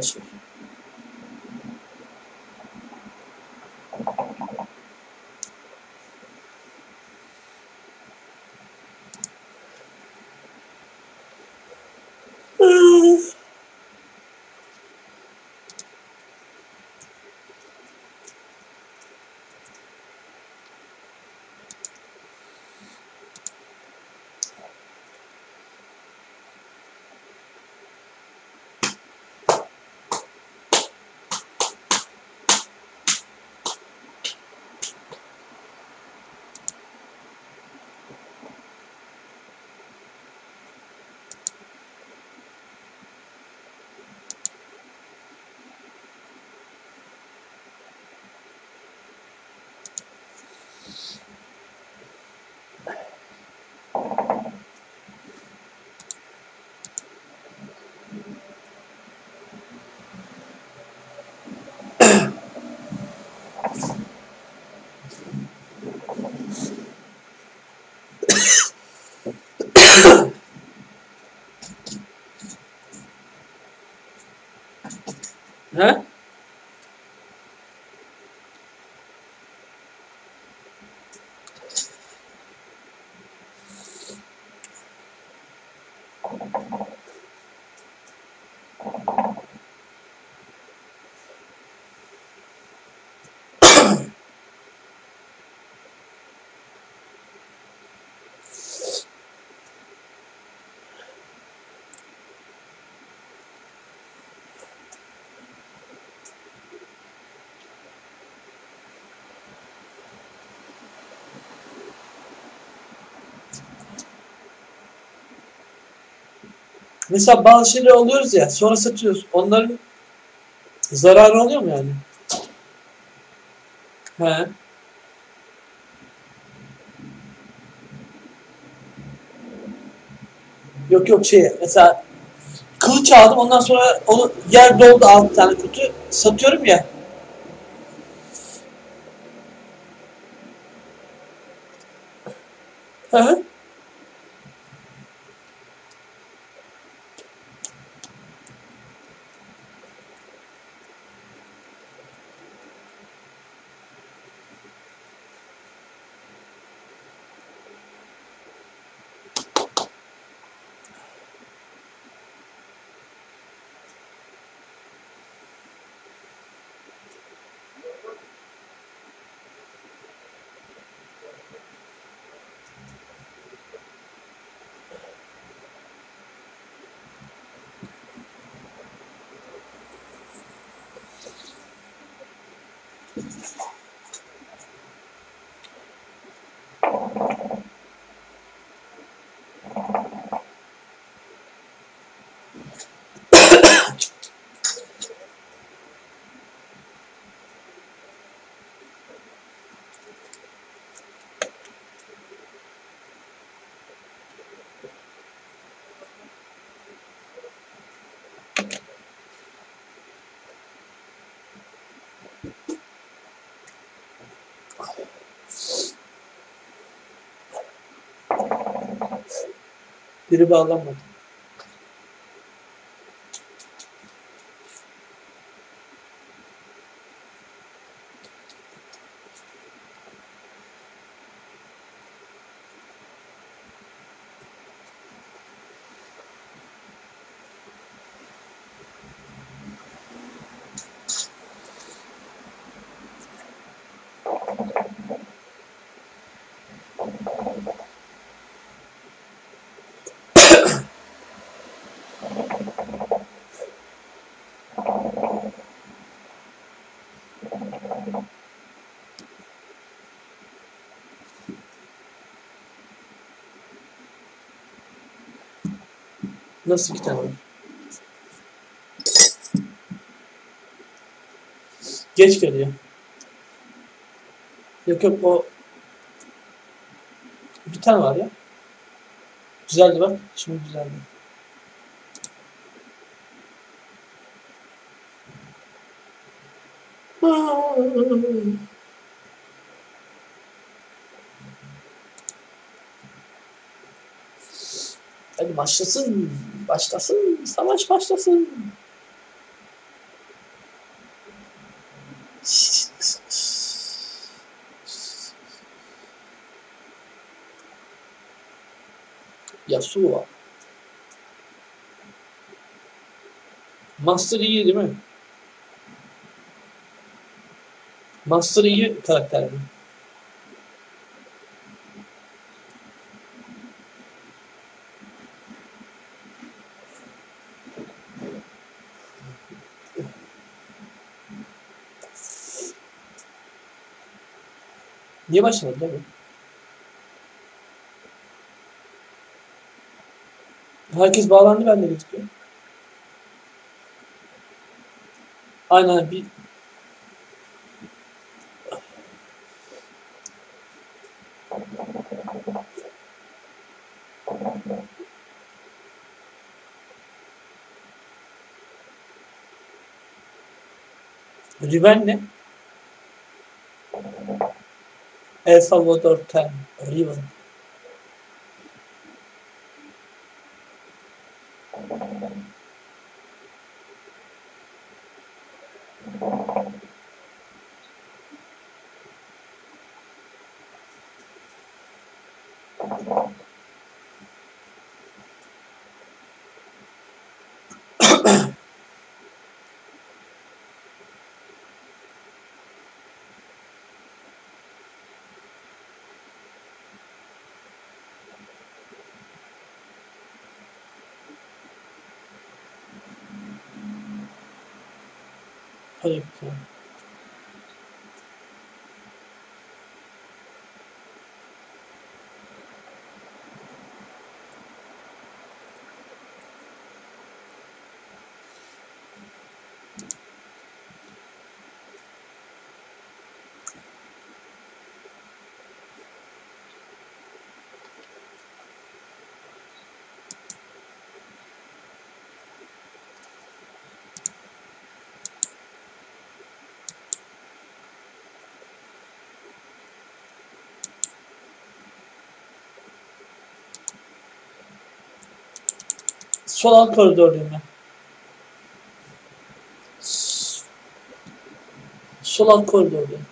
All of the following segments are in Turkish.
去 है Mesela bazı şeyler alıyoruz ya sonra satıyoruz. Onların zararı oluyor mu yani? He. Yok yok şey mesela kılıç aldım ondan sonra onu yer doldu altı tane kutu satıyorum ya. Biri bağlanmadı. Nasıl iki tane? Geç geliyor. Yok yok o bir tane var ya. Güzeldi bak. Şimdi güzeldi. Hadi başlasın başlasın, savaş başlasın. Yasuo. Master iyi değil mi? Master iyi karakter mi? Niye başlamadı değil mi? Herkes bağlandı bende gözüküyor. Aynen bir Riven ne? ऐसा वो दौर था रिवन Hadi bakalım. Sol alt koridordayım ben. Sol alt koridordayım.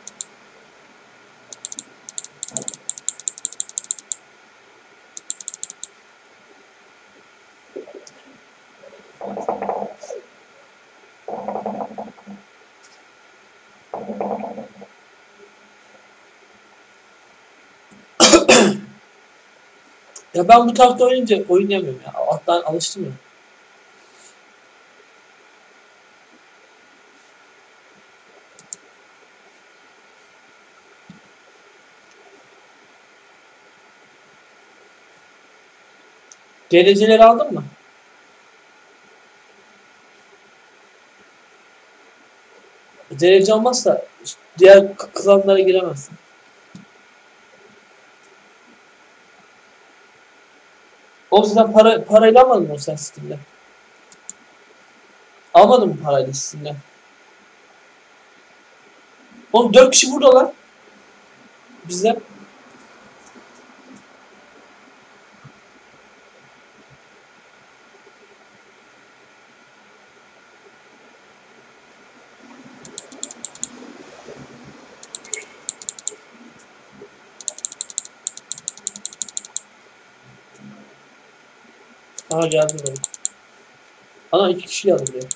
Ya ben bu tarafta oynayınca oynayamıyorum ya. Alttan alıştım ya. Dereceleri aldın mı? Derece olmazsa diğer klanlara giremezsin. O yüzden para, parayla almadın mı sen Steam'de? Almadın mı parayla Steam'de? Oğlum 4 kişi burada lan. Bizde. Aha geldi böyle. Ana iki kişi geldi buraya.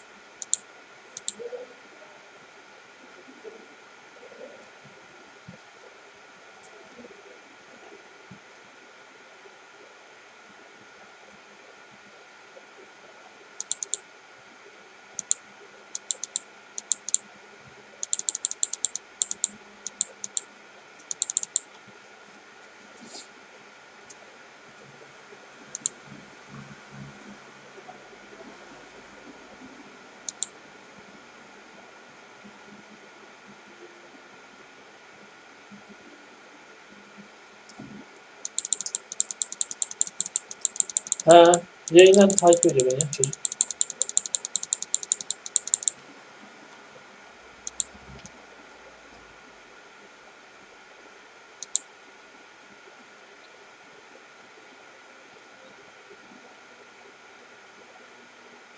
Ha, yayından takip ediyor beni çocuk.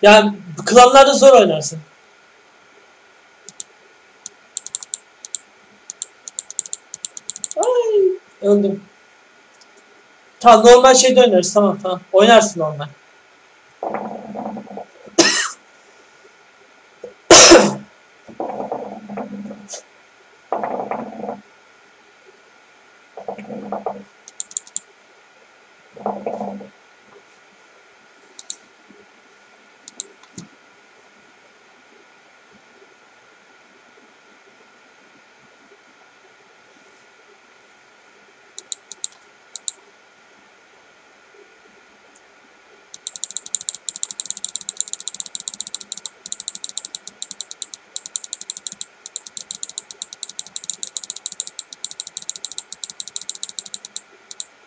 Yani klanlarda zor oynarsın. Ay, öldüm. Tamam normal şeyde oynarız tamam tamam. Oynarsın normal.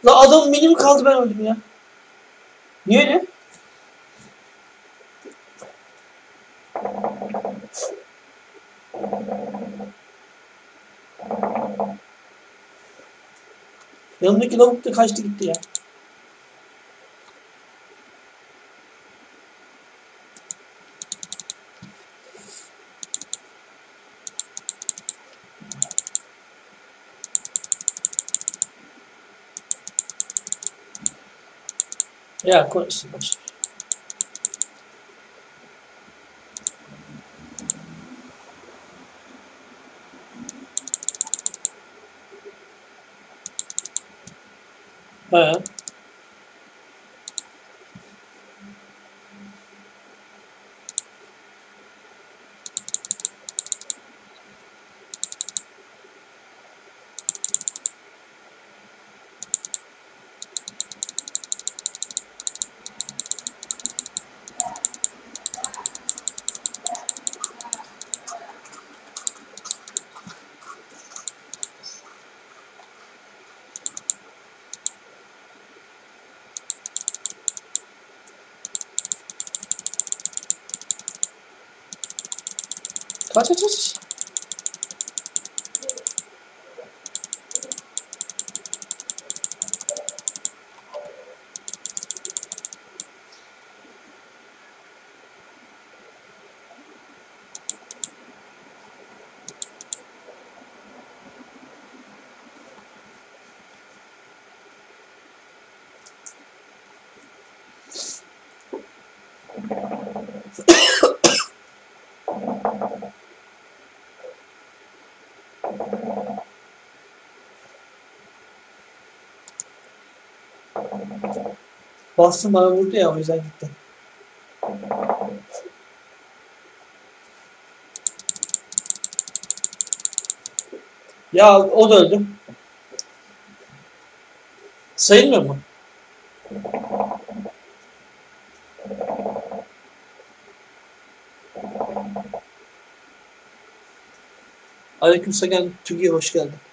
La adam minim kaldı ben öldüm ya. Niye öyle? Yanındaki lavuk da kaçtı gitti ya. Yeah, of course. Of course. But He. Kaç kaç kaç. Bastım bana vurdu ya o yüzden gitti. Ya o da öldü. Sayılmıyor mu? Aleykümselam Türkiye hoş geldin.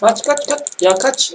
Kaç kaç kaç. Ya kaç.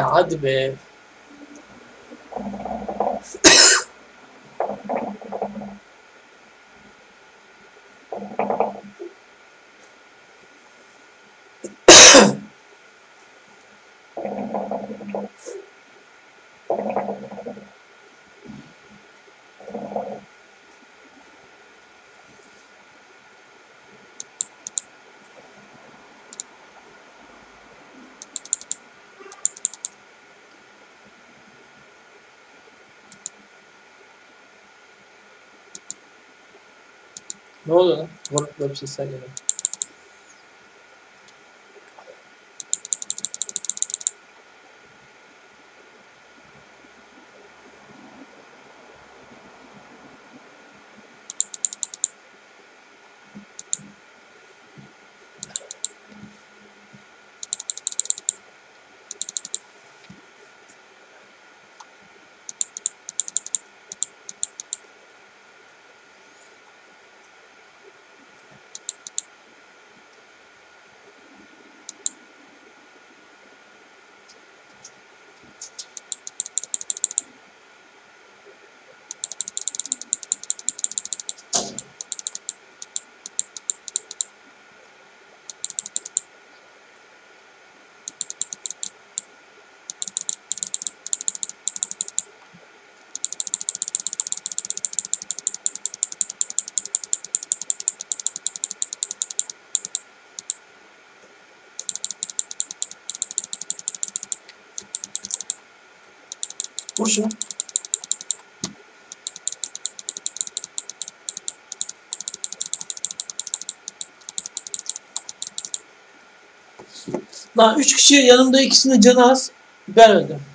عاد Ne oluyor lan? Vurukla bir şey şunu. Lan üç kişi yanımda ikisinin canı az. Ben öldüm.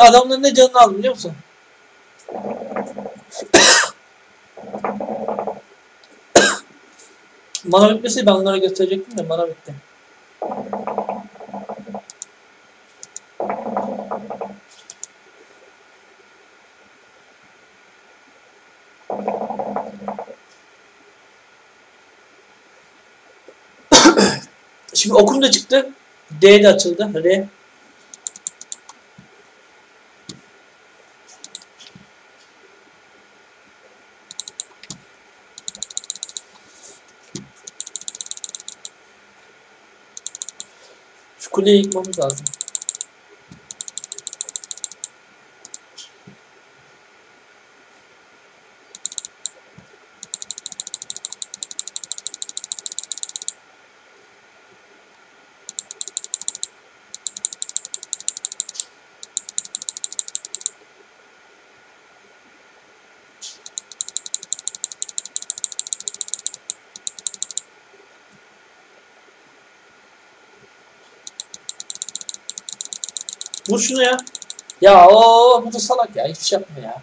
Adamların ne canını aldım biliyor musun? mana bitmesi ben onlara gösterecektim de mana bitti. Şimdi okum da çıktı. D de açıldı. R. Şu kuleyi yıkmamız lazım. Vur şunu ya. Ya o bu da salak ya. Hiçbir şey yapmıyor ya.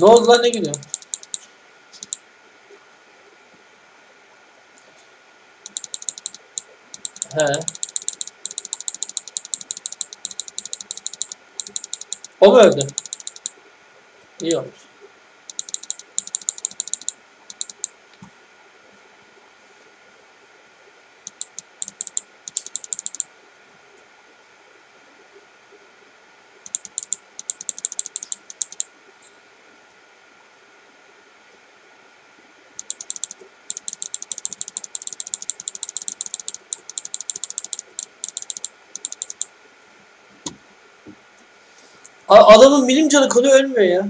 Ne oldu lan ne gülüyor? He. O mu öldü? İyi olmuş. Adamın milim canı kanı ölmüyor ya.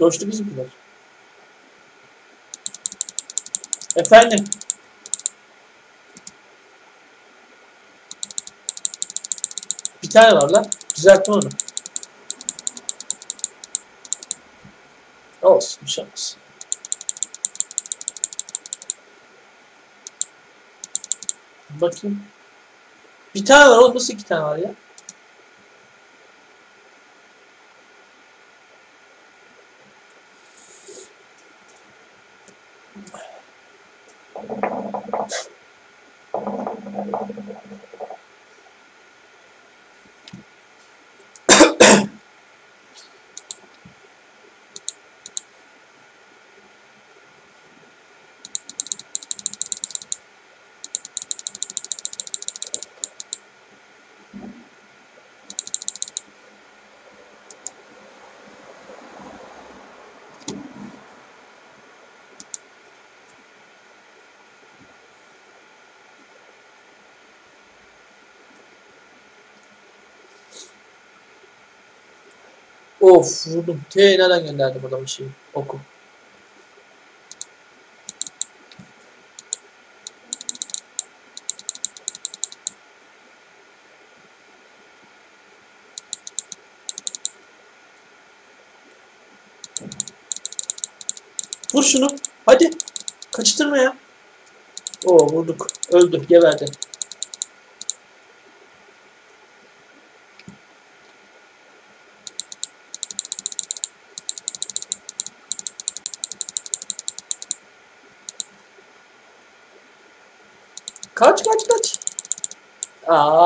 Coştu bizimkiler. Efendim. Bir tane var lan. Düzelttim onu. Olsun bir şey olmaz. Bakayım. Bir tane var oğlum nasıl iki tane var ya? Of vurdum. T nereden gönderdim adamın şeyi? Oku. Vur şunu. Hadi. Kaçırtma ya. Oo vurduk. Öldü. Geberdi. Oh.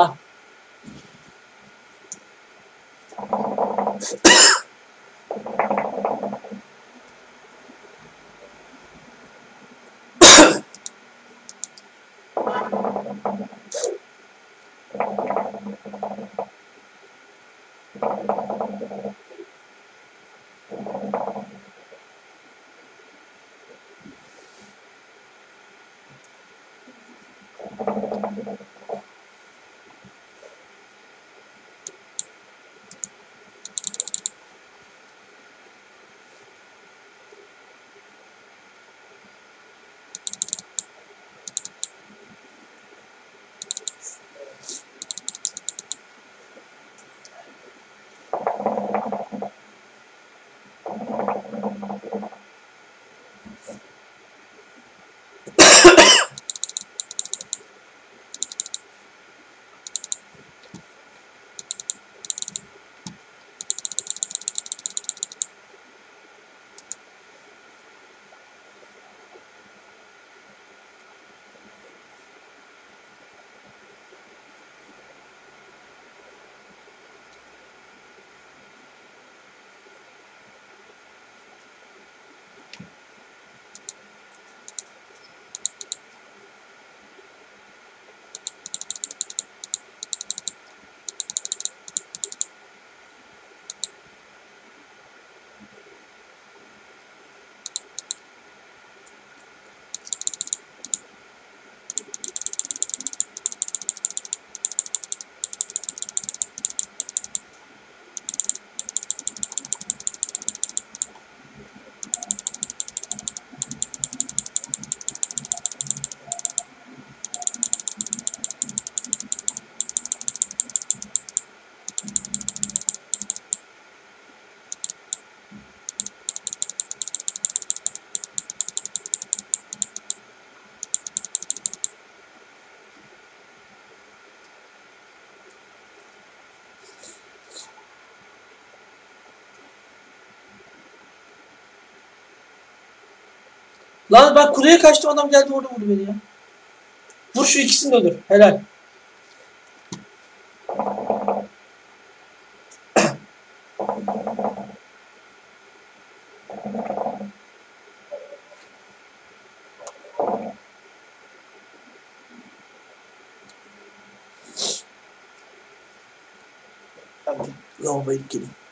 Lan ben kuleye kaçtım adam geldi orada vurdu beni ya. Vur şu ikisini de öldür. Helal. Lavaboya geleyim.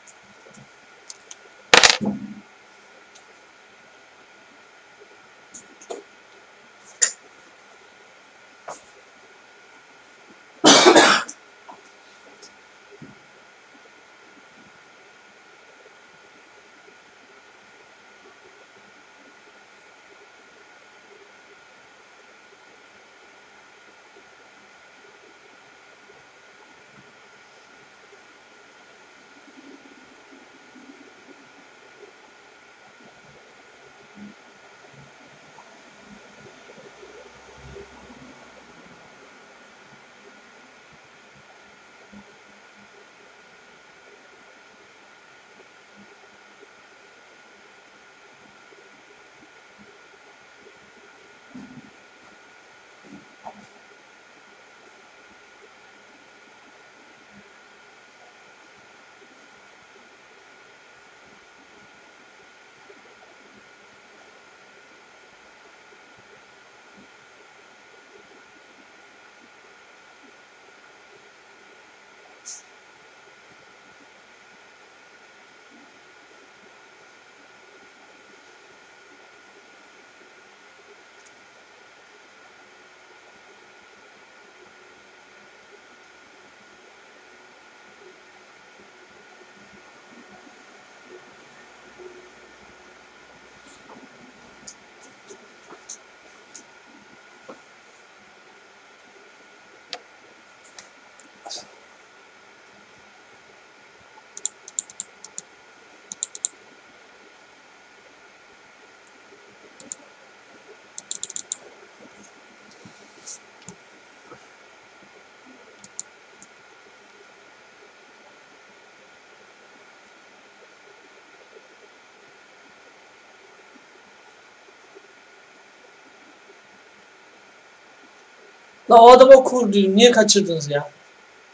La o adamı ok vurduydum. Niye kaçırdınız ya?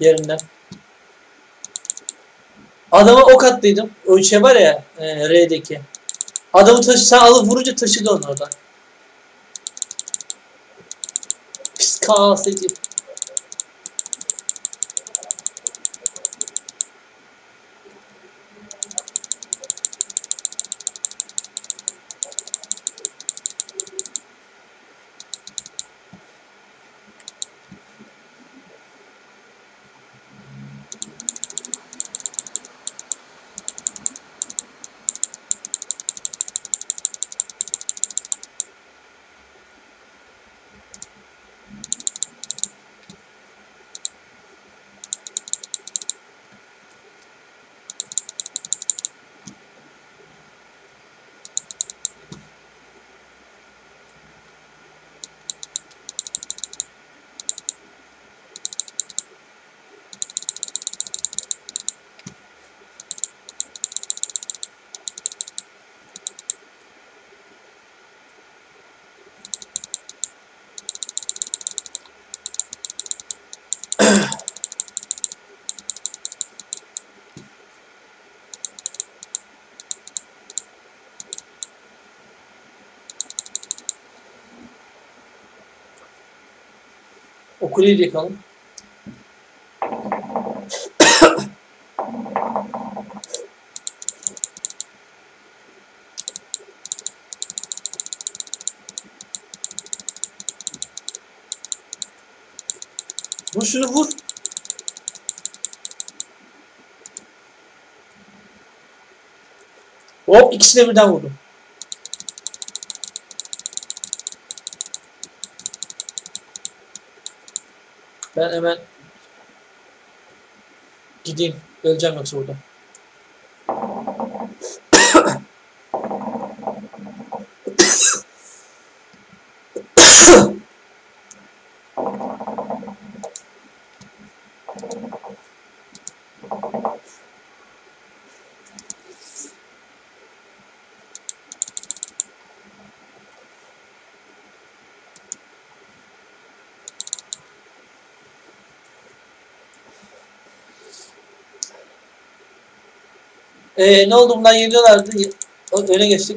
Yerinden. Adama ok attıydım. O şey var ya e, R'deki. Adamı taşı sen alıp vurunca taşıdı onu oradan. Pis kaseti. O kuleyi de yakalım. Vur şunu vur. Hop ikisine birden vurdum. Hemen gideyim. Öleceğim yoksa burada. Ee, ne oldu bundan yeniyorlardı. Öne geçtik.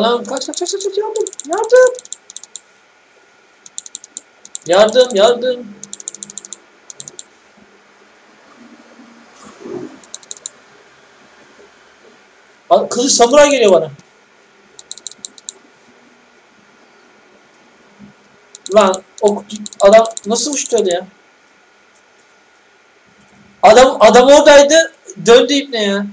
Anam kaç kaç kaç kaç yardım yardım. Yardım yardım. Aa, Kılıç samuray geliyor bana. Lan o adam nasıl uçtu öyle ya? Adam adam oradaydı döndü ipne ya.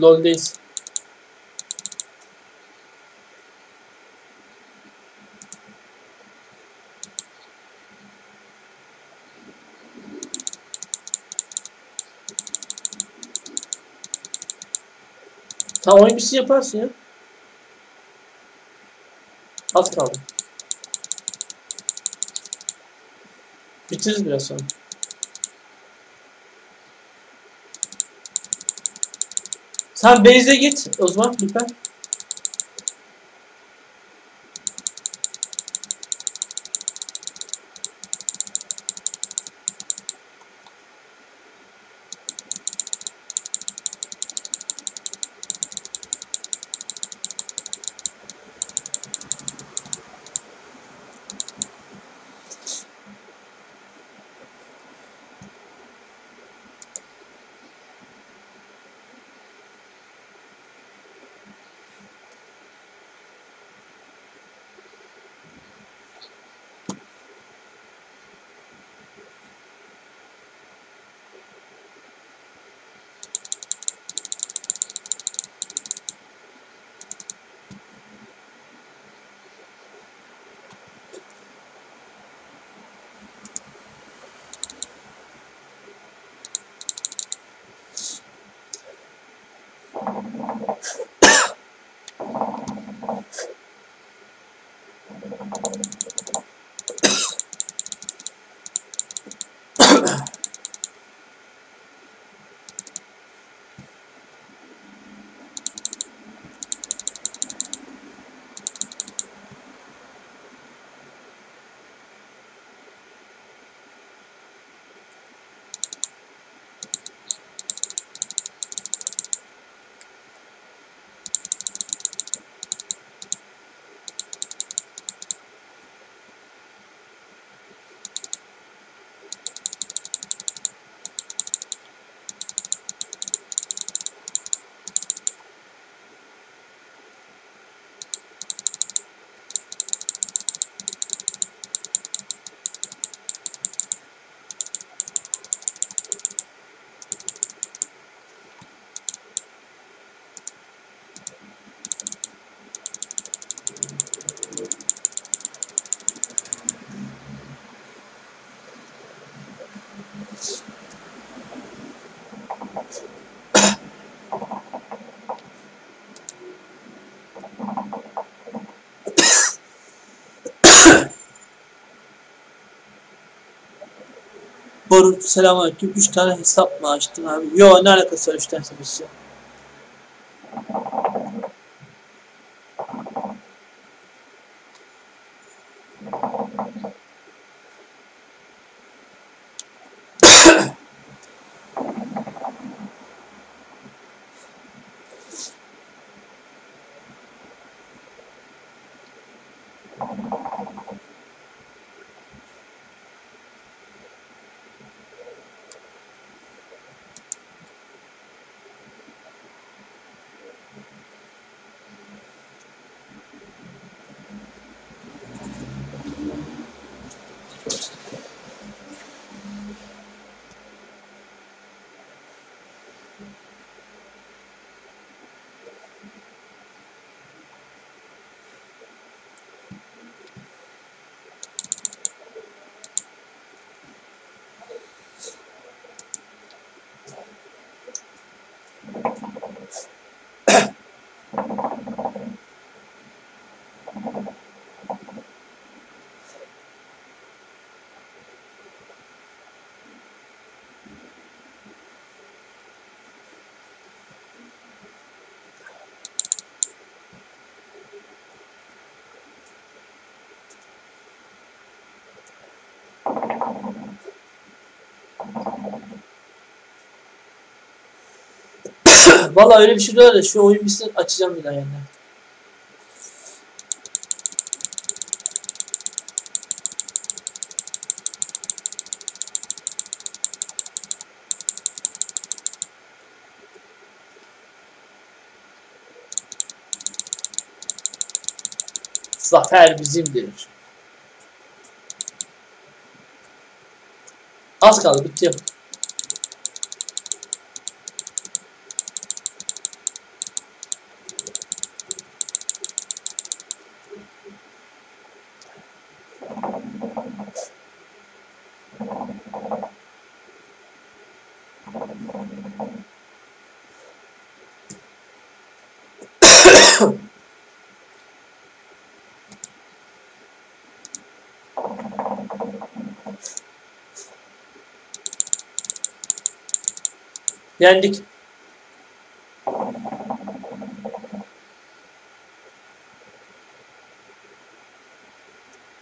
LoL'deyiz. Tamam oyun bitsin yaparsın ya. Az kaldı. Bitiririz biraz sonra. Sen base'e git o zaman lütfen. Boru selamünaleyküm. 3 tane hesap mı açtın abi? Yo ne alakası var 3 tane hesap açacağım. Valla öyle bir şey de şu oyun bitsin açacağım bir daha yani. Zafer bizimdir. Az kaldı bitti. Yendik.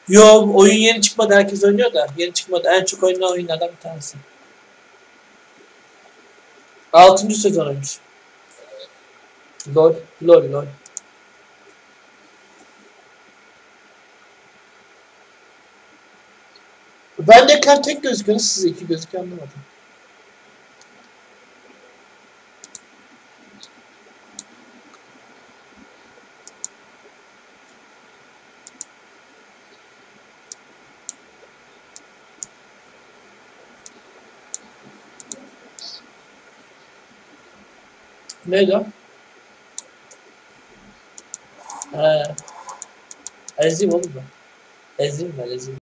Yo oyun yeni çıkmadı herkes oynuyor da yeni çıkmadı en çok oynanan oyunlardan bir tanesi. Altıncı sezonuymuş. Lol, lol, lol. Ben de tek gözüküyor. Siz iki gözüküyor anlamadım. Neydi? He. Ezeyim oğlum ben. Ezeyim ben ezeyim.